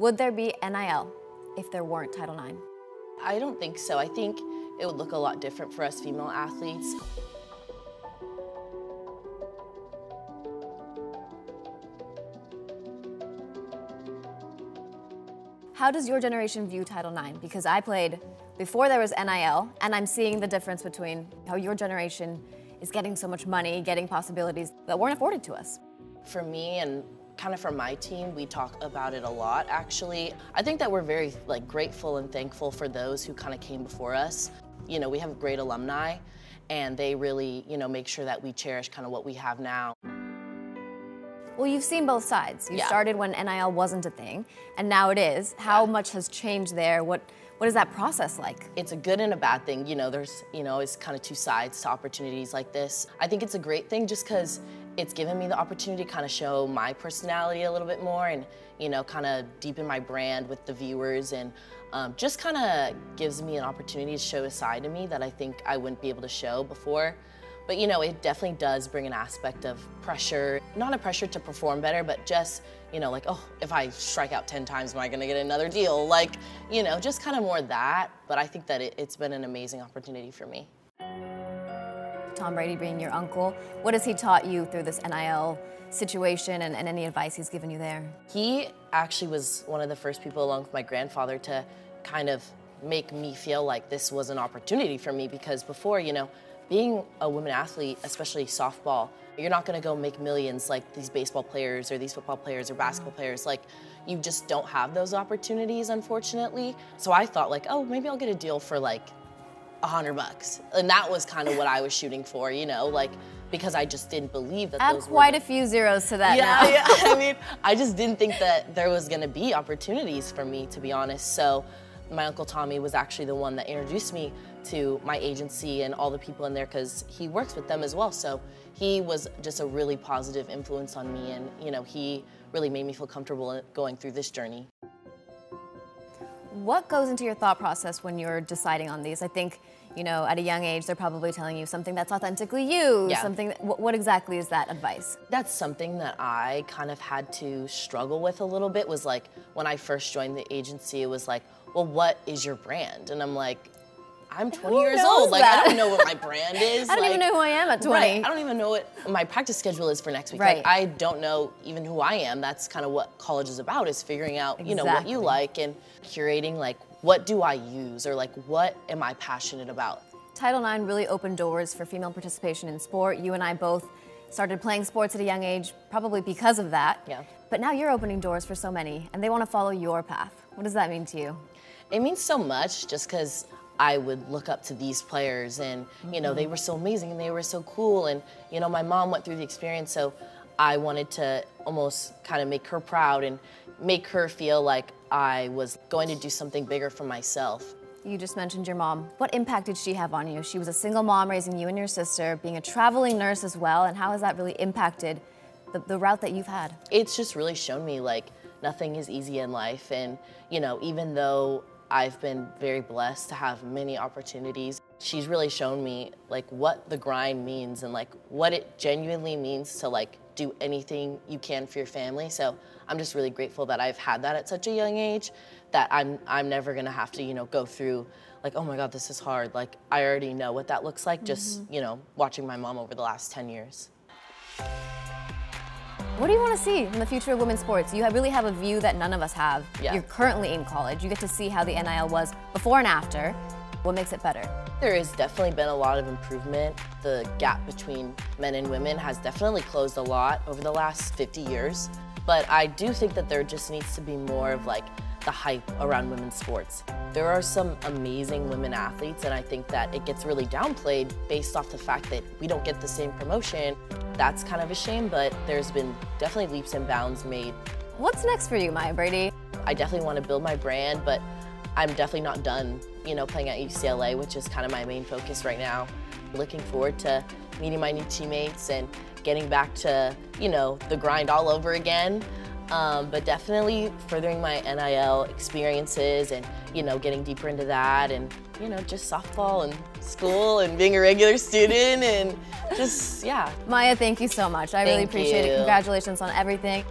Would there be NIL if there weren't Title IX? I don't think so. I think it would look a lot different for us female athletes. How does your generation view Title IX? Because I played before there was NIL, and I'm seeing the difference between how your generation is getting so much money, getting possibilities that weren't afforded to us. For me and kind of for my team, we talk about it a lot actually. I think that we're very like grateful and thankful for those who kind of came before us. You know, we have great alumni and they really, you know, make sure that we cherish kind of what we have now. Well, you've seen both sides. You Yeah. started when NIL wasn't a thing, and now it is. How much has changed there? What What is that process like? It's a good and a bad thing. You know, there's, you know, it's kind of two sides to opportunities like this. I think it's a great thing just because it's given me the opportunity to kind of show my personality a little bit more and, you know, kind of deepen my brand with the viewers and um, just kind of gives me an opportunity to show a side of me that I think I wouldn't be able to show before. But you know, it definitely does bring an aspect of pressure, not a pressure to perform better, but just, you know, like, oh, if I strike out 10 times, am I gonna get another deal? Like, you know, just kind of more that. But I think that it, it's been an amazing opportunity for me. Tom Brady being your uncle, what has he taught you through this NIL situation and, and any advice he's given you there? He actually was one of the first people, along with my grandfather, to kind of make me feel like this was an opportunity for me because before, you know, being a women athlete, especially softball, you're not gonna go make millions like these baseball players or these football players or basketball mm-hmm. players. Like, you just don't have those opportunities, unfortunately. So I thought, like, oh, maybe I'll get a deal for like a hundred bucks. And that was kind of what I was shooting for, you know, like, because I just didn't believe that Add those were quite the- a few zeros to that yeah, now. yeah. I mean, I just didn't think that there was gonna be opportunities for me, to be honest. So, my uncle Tommy was actually the one that introduced me to my agency and all the people in there because he works with them as well. So, he was just a really positive influence on me, and you know, he really made me feel comfortable going through this journey. What goes into your thought process when you're deciding on these? I think, you know, at a young age, they're probably telling you something that's authentically you, Yeah. something, that, what, what exactly is that advice? That's something that I kind of had to struggle with a little bit was like when I first joined the agency, it was like, well, what is your brand? And I'm like, I'm 20 Who years old. Like. I don't know what my brand is. I don't even know who I am at 20. Right. I don't even know what my practice schedule is for next week. Right. Like, I don't know even who I am. That's kind of what college is about is figuring out, you know, what you like and curating like what do I use or like what am I passionate about? Title IX really opened doors for female participation in sport. You and I both started playing sports at a young age, probably because of that. Yeah. But now you're opening doors for so many, and they want to follow your path. What does that mean to you? It means so much just because I would look up to these players and, you know, they mm-hmm. were so amazing and they were so cool. And, you know, my mom went through the experience, so I wanted to almost kind of make her proud and make her feel like I was going to do something bigger for myself. You just mentioned your mom. What impact did she have on you? She was a single mom raising you and your sister, being a traveling nurse as well, and how has that really impacted the, the route that you've had? it's just really shown me like nothing is easy in life and you know even though i've been very blessed to have many opportunities. She's really shown me like what the grind means and like what it genuinely means to like do anything you can for your family. So i'm just really grateful that i've had that at such a young age that i'm i'm never going to have to you know go through like oh my god this is hard. Like i already know what that looks like just mm-hmm. you know watching my mom over the last 10 years What do you want to see in the future of women's sports? You have- really have a view that none of us have. Yeah. You're currently in college. You get to see how the NIL was before and after. What makes it better? There has definitely been a lot of improvement. The gap between men and women has definitely closed a lot over the last 50 years. But I do think that there just needs to be more of like the hype around women's sports. There are some amazing women athletes, and I think that it gets really downplayed based off the fact that we don't get the same promotion. That's kind of a shame, but there's been definitely leaps and bounds made. What's next for you, Maya Brady? I definitely want to build my brand, but I'm definitely not done, you know, playing at UCLA, which is kind of my main focus right now. Looking forward to meeting my new teammates and getting back to, you know, the grind all over again. Um, but definitely furthering my NIL experiences and, you know, getting deeper into that and, you know, just softball and school and being a regular student and just, yeah. Maya, thank you so much. I really Thank appreciate it. Congratulations on everything.